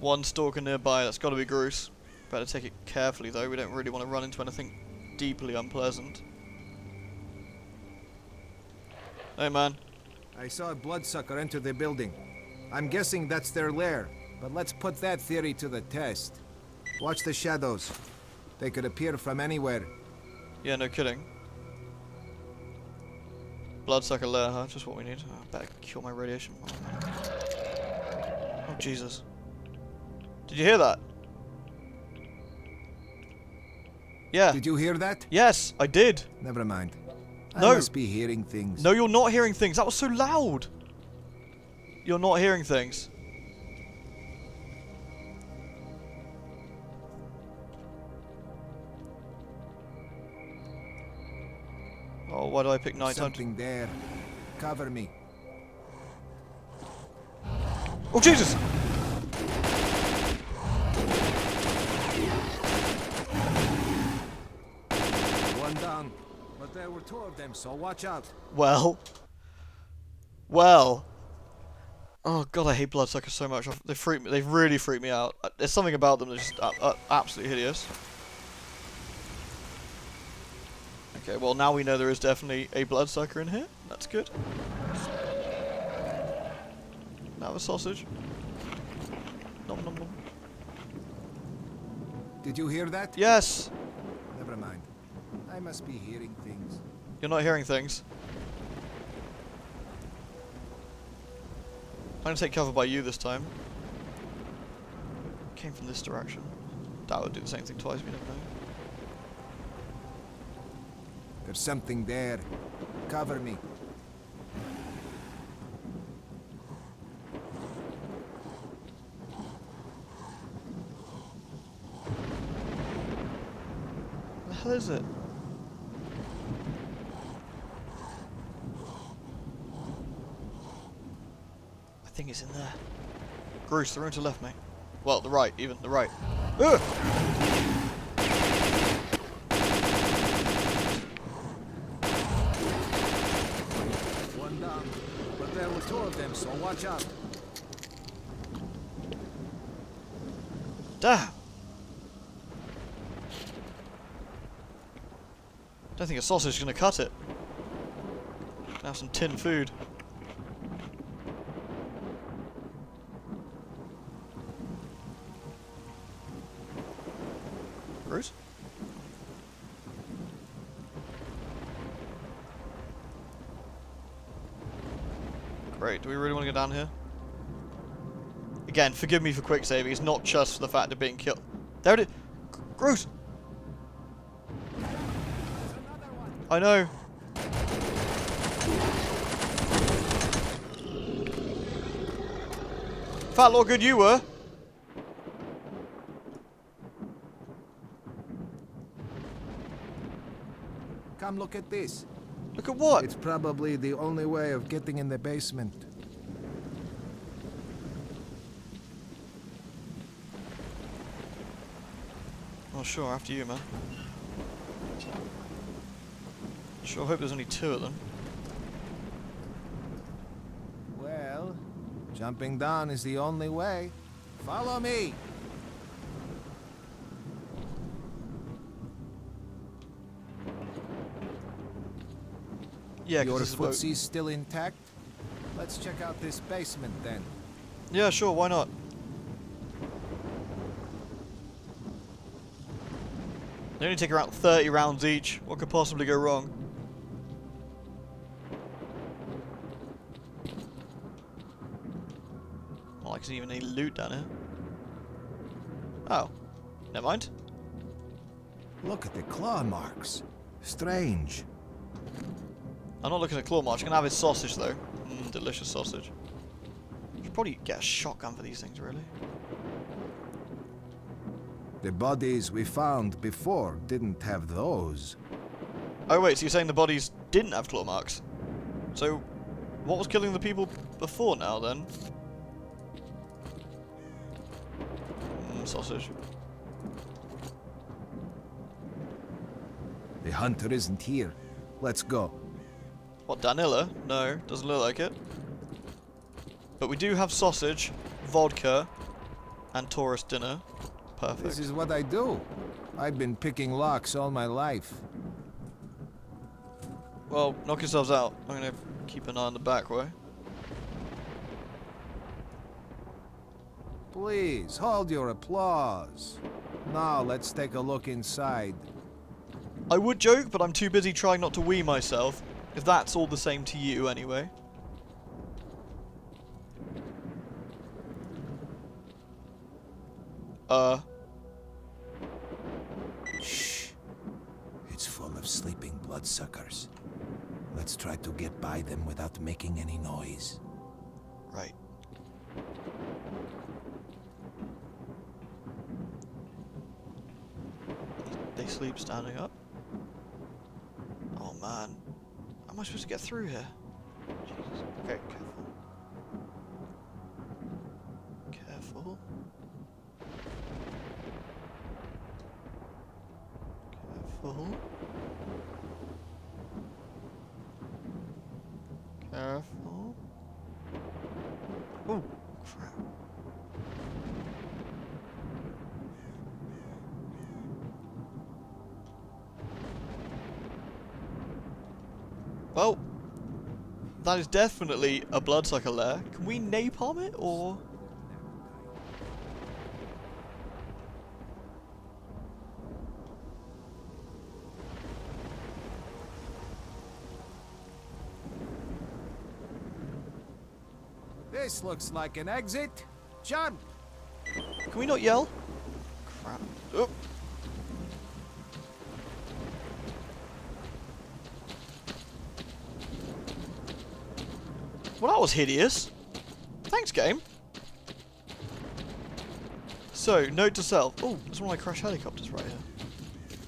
One stalker nearby, that's got to be Grouse. Better take it carefully though, we don't really want to run into anything deeply unpleasant. Hey man. I saw a bloodsucker enter the building. I'm guessing that's their lair, but let's put that theory to the test. Watch the shadows. They could appear from anywhere. Yeah, no kidding. Bloodsucker lair, huh? Just what we need. Oh, better kill my radiation. Oh, Jesus. Did you hear that? Yeah. Did you hear that? Yes, I did. Never mind. No. I must be hearing things. No, you're not hearing things. That was so loud. You're not hearing things. Oh, why do I pick nighttime? Something there. Cover me. Oh, Jesus! One down. But there were two of them, so watch out. Well. Well. Oh god, I hate bloodsuckers so much. They freak me. They really freak me out. Uh, There's something about them that's just uh, uh, absolutely hideous. Okay, well now we know there is definitely a bloodsucker in here. That's good. Now a sausage. Nom nom nom. Did you hear that? Yes. I must be hearing things. You're not hearing things. I'm gonna take cover by you this time. Came from this direction. That would do the same thing twice, we never know. There's something there. Cover me. What the hell is it? Think it's in there. Bruce, the room to left, mate. Well, the right, even the right. Ugh! One down. But there were two of them, so watch out. Damn! Don't think a sausage is gonna cut it. Have some tin food. Bruce? Great, do we really want to go down here? Again, forgive me for quick saving, it's not just for the fact of being killed. There it is! G- Gross! I know. Fat lot good you were. Come look at this. Look at what? It's probably the only way of getting in the basement. Oh sure, after you, man. Sure hope there's only two of them. Well, jumping down is the only way. Follow me. Yeah, Your footsie's still intact? Let's check out this basement then. Yeah, sure, why not? They only take around 30 rounds each. What could possibly go wrong? Not like there's even any loot down here. Oh. Never mind. Look at the claw marks. Strange. I'm not looking at claw marks. I'm gonna have his sausage though. Mm, delicious sausage. You should probably get a shotgun for these things, really. The bodies we found before didn't have those. Oh wait, so you're saying the bodies didn't have claw marks? So, what was killing the people before now then? Mm, sausage. The hunter isn't here. Let's go. What, Danilla? No, doesn't look like it. But we do have sausage, vodka, And tourist dinner. Perfect. This is what I do. I've been picking locks all my life. Well, knock yourselves out. I'm gonna keep an eye on the back way. Please, hold your applause. Now, let's take a look inside. I would joke, but I'm too busy trying not to wee myself. If that's all the same to you, anyway. Uh. Sleeping bloodsuckers. Let's try to get by them without making any noise. Right. They sleep standing up. Oh man. How am I supposed to get through here? Jesus. Okay, careful. Careful. Careful. Careful. Oh, crap. Well, that is definitely a bloodsucker lair. Can we napalm it, or...? This looks like an exit. Jump! Can we not yell? Crap. Oh. Well, that was hideous. Thanks, game. So, note to self. Oh, there's one of my crash helicopters right here.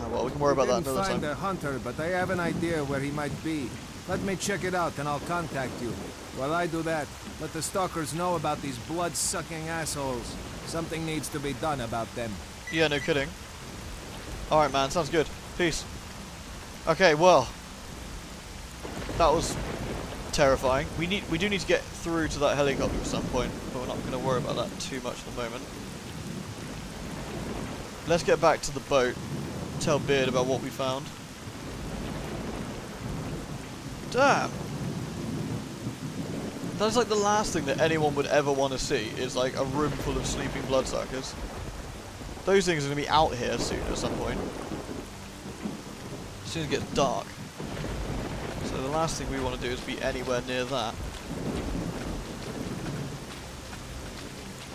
Ah, well, we can worry about that Didn't another find time. the hunter, but I have an idea where he might be. Let me check it out, and I'll contact you. While I do that, let the stalkers know about these blood-sucking assholes. Something needs to be done about them. Yeah, no kidding. Alright, man, sounds good. Peace. Okay, well. That was terrifying. We need we do need to get through to that helicopter at some point, but we're not gonna worry about that too much at the moment. Let's get back to the boat. Tell Beard about what we found. Damn. That's like the last thing that anyone would ever want to see is like a room full of sleeping bloodsuckers. Those things are going to be out here soon at some point. As soon as it gets dark. So the last thing we want to do is be anywhere near that.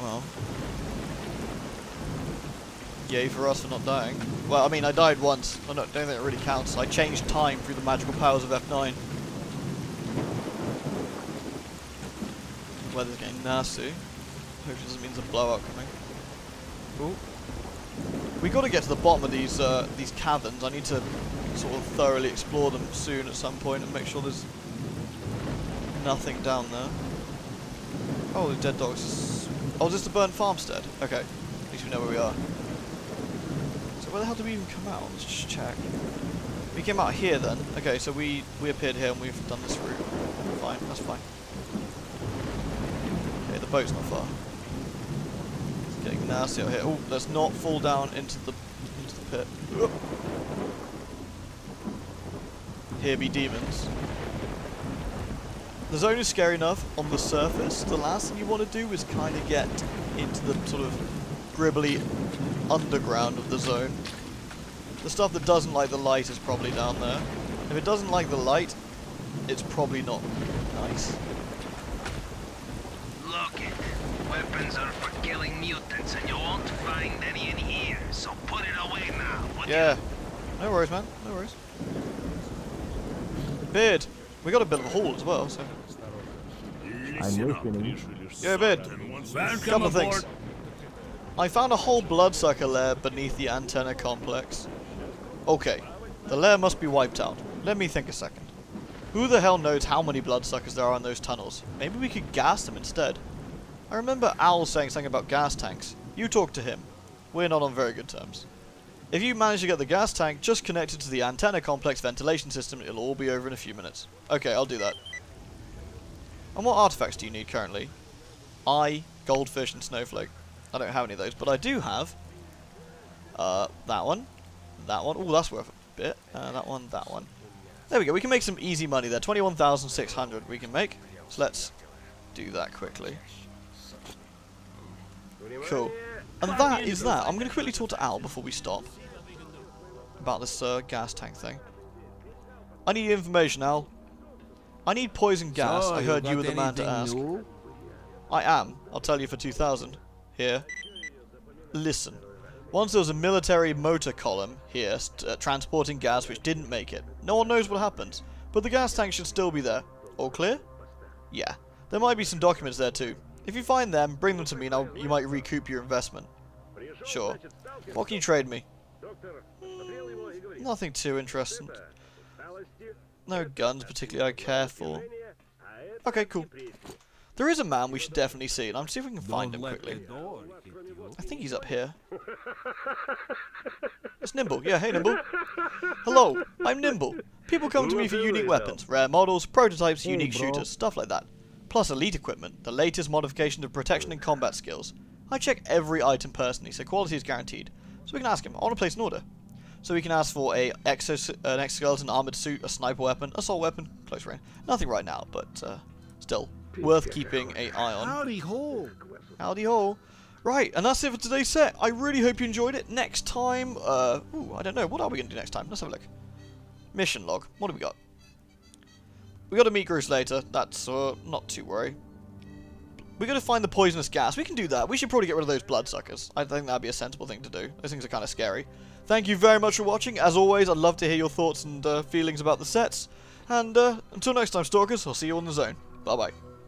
Well. Yay for us for not dying. Well, I mean, I died once. I don't don't think it really counts. I changed time through the magical powers of F9. Weather's getting nasty. Hope it doesn't mean there's a blowout coming. Ooh. We got to get to the bottom of these uh, these caverns. I need to sort of thoroughly explore them soon at some point and make sure there's nothing down there. Oh, the dead dogs. Oh, is this the burnt farmstead? Okay, at least we know where we are. So where the hell did we even come out? Let's just check. We came out here then. Okay, so we we appeared here and we've done this route. Fine, that's fine. Boat's not far. It's getting nasty out here. Oh, let's not fall down into the into the pit. Ugh. Here be demons. The zone is scary enough on the surface. The last thing you want to do is kind of get into the sort of gribbly underground of the zone. The stuff that doesn't like the light is probably down there. If it doesn't like the light, it's probably not nice. Look it. Weapons are for killing mutants, and you won't find any in here. So put it away now. would ya? Yeah. No worries, man. No worries. Beard. We got a bit of a haul as well, so. I'm listening. Yeah, Beard. Couple of things. I found a whole bloodsucker lair beneath the antenna complex. Okay, the lair must be wiped out. Let me think a second. Who the hell knows how many bloodsuckers there are in those tunnels? Maybe we could gas them instead. I remember Owl saying something about gas tanks. You talk to him. We're not on very good terms. If you manage to get the gas tank just connected to the antenna complex ventilation system, it'll all be over in a few minutes. Okay, I'll do that. And what artifacts do you need currently? I goldfish and snowflake. I don't have any of those, but I do have uh, that one, that one. Oh, that's worth a bit. Uh, that one, that one. There we go. We can make some easy money there. 21,600 we can make. So let's do that quickly. Cool. And that is that. I'm going to quickly talk to Owl before we stop. About this uh, gas tank thing. I need information, Owl. I need poison gas. So, I heard you were the man to ask. new? I am. I'll tell you for 2,000. Here. Listen. Once there was a military motor column here st uh, transporting gas which didn't make it. No one knows what happened, but the gas tank should still be there. All clear? Yeah. There might be some documents there too. If you find them, bring them to me and I'll, you might recoup your investment. Sure. What can you trade me? Hmm, nothing too interesting. No guns particularly I care for. Okay, cool. There is a man we should definitely see, and I'm see if we can find him quickly. the door hit you. I think he's up here. It's Nimble. Yeah, hey Nimble. Hello, I'm Nimble. People come to me for unique weapons, rare models, prototypes, unique shooters, stuff like that. Plus elite equipment, the latest modification of protection and combat skills. I check every item personally, so quality is guaranteed. So we can ask him, I want to place an order. So we can ask for a exos an exoskeleton armored suit, a sniper weapon, assault weapon, close range. Nothing right now, but uh, still worth keeping a eye on. Howdy ho! Howdy ho. Right, and that's it for today's set. I really hope you enjoyed it. Next time, uh, ooh, I don't know. What are we going to do next time? Let's have a look. Mission log. What do we got? We got to meet Bruce later. That's, uh, not too worry. we got to find the poisonous gas. We can do that. We should probably get rid of those bloodsuckers. I think that'd be a sensible thing to do. Those things are kind of scary. Thank you very much for watching. As always, I'd love to hear your thoughts and uh, feelings about the sets. And uh, until next time, Stalkers, I'll see you on the zone. Bye-bye.